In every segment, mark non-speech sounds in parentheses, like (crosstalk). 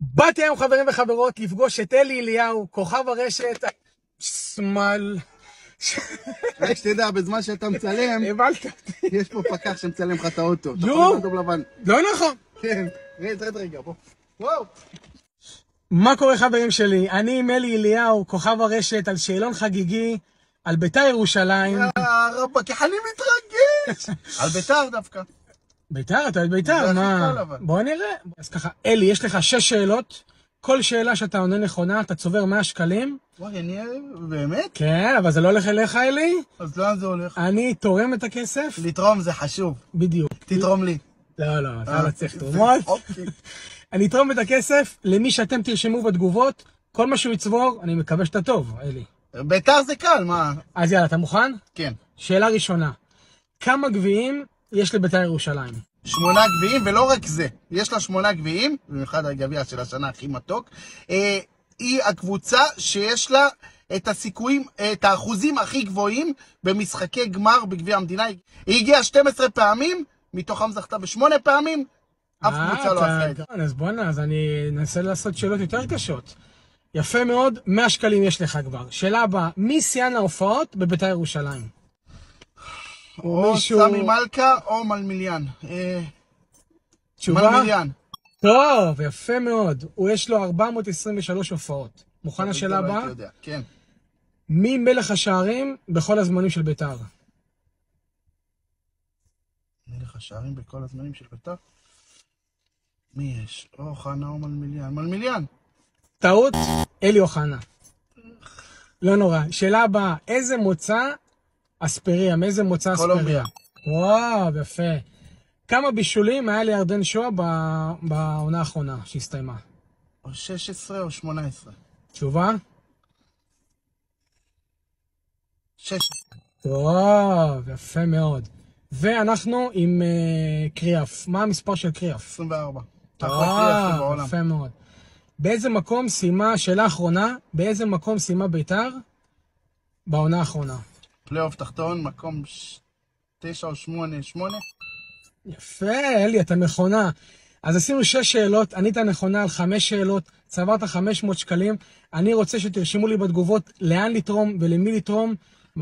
באתי היום חברים וחברות לפגוש את אלי אליהו, כוכב הרשת, שמאל. רק שתדע, בזמן שאתה מצלם, אותי. יש פה פקח שמצלם לך את האוטו. נו. לא נכון. כן. רד, רד רגע, בוא. וואו. מה קורה חברים שלי? אני עם אלי אליהו, כוכב הרשת, על שאלון חגיגי, על בית"ר ירושלים. אה, רבאק, איך אני מתרגש. (laughs) על ביתר דווקא. בית"ר, אתה אוהד בית"ר, מה? בוא נראה. אז ככה, אלי, יש לך שש שאלות. כל שאלה שאתה עונה נכונה, אתה צובר 100 שקלים. וואי, אני... באמת? כן, אבל זה לא הולך אליך, אלי. אז לאן זה הולך? אני תורם את הכסף. לתרום זה חשוב. בדיוק. תתרום לי. לא, לא, אתה אה, לא צריך תרומות. אוקיי. (laughs) אני אתרום את הכסף למי שאתם תרשמו בתגובות. כל מה שהוא יצבור, אני מקווה שאתה טוב, אלי. ביתר זה קל, מה? אז יאללה, אתה מוכן? כן. שאלה ראשונה. כמה גביעים יש לבית"ר ירושלים? שמונה גביעים, ולא רק זה, יש לה שמונה גביעים, במיוחד הגביע של השנה הכי מתוק. אה, היא הקבוצה שיש לה את הסיכויים, את האחוזים הכי גבוהים במשחקי גמר בגביע המדינה. היא הגיעה 12 פעמים, מתוכם זכתה בשמונה פעמים, אף אה, קבוצה לא עשתה את זה. אז בוא'נה, אז אני אנסה לעשות שאלות יותר קשות. יפה מאוד, 100 שקלים יש לך כבר. שאלה הבאה, מי שיאן ההופעות בבית"ר ירושלים? או מישהו- סמי מלכה או מלמיליאן. אה, תשובה? מלמיליאן. טוב, יפה מאוד. הוא יש לו 423 הופעות. מוכן לשאלה הבאה? כן. מי מלך השערים בכל הזמנים של בית"ר? מלך השערים בכל הזמנים של ביתר? מי יש? או חנה או מלמיליאן. מלמיליאן. טעות, אלי אוחנה. לא נורא. שאלה הבאה, איזה מוצא אספריה? מאיזה מוצא אספריה? וואו, יפה. כמה בישולים היה לירדן שואה בעונה האחרונה שהסתיימה? או 16 או 18. תשובה? 16. טוב, יפה מאוד. ואנחנו עם uh, קריאף. מה המספר של קריאף? 24. אחלה קריאה טוב, בעולם. יפה מאוד. באיזה מקום סיימה, שאלה אחרונה, באיזה מקום סיימה בית"ר בעונה האחרונה? פלייאוף תחתון, מקום 9 או 8, 8. יפה, אלי, אתה מכונה. אז עשינו שש שאלות, ענית נכונה על חמש שאלות, צברת 500 שקלים. אני רוצה שתרשמו לי בתגובות לאן לתרום ולמי לתרום.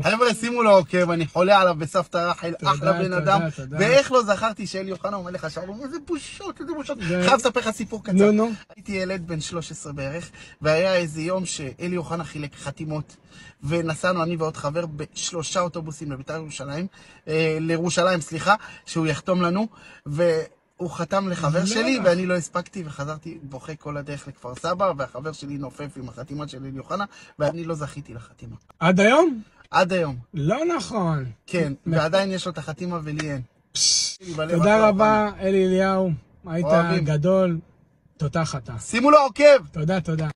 חבר'ה, שימו לו עוקב, אני חולה עליו בסבתא רחל, אחלה בן אדם. ואיך לא זכרתי שאלי אוחנה הוא מלך השערים? איזה בושות, איזה בושות. חייב לספר לך סיפור קצר. נו, נו. הייתי ילד בן 13 בערך, והיה איזה יום שאלי אוחנה חילק חתימות, ונסענו אני ועוד חבר בשלושה אוטובוסים לבית"ר ירושלים, אה, לירושלים, סליחה, שהוא יחתום לנו, והוא חתם לחבר לא. שלי, ואני לא הספקתי, וחזרתי בוכה כל הדרך לכפר סבא, והחבר שלי נופף עם החתימה של אלי אוחנה, ואני לא זכיתי לחתימה. עד היום? עד היום. לא נכון. כן, ועדיין יש לו את החתימה ולי אין. תודה רבה, אלי אליהו. היית. גדול. תותח אתה. שימו לו עוקב! תודה, תודה.